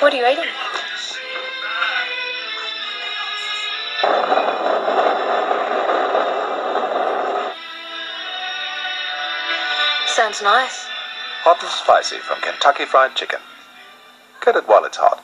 What are you eating? Sounds nice. Hot and spicy from Kentucky Fried Chicken. Get it while it's hot.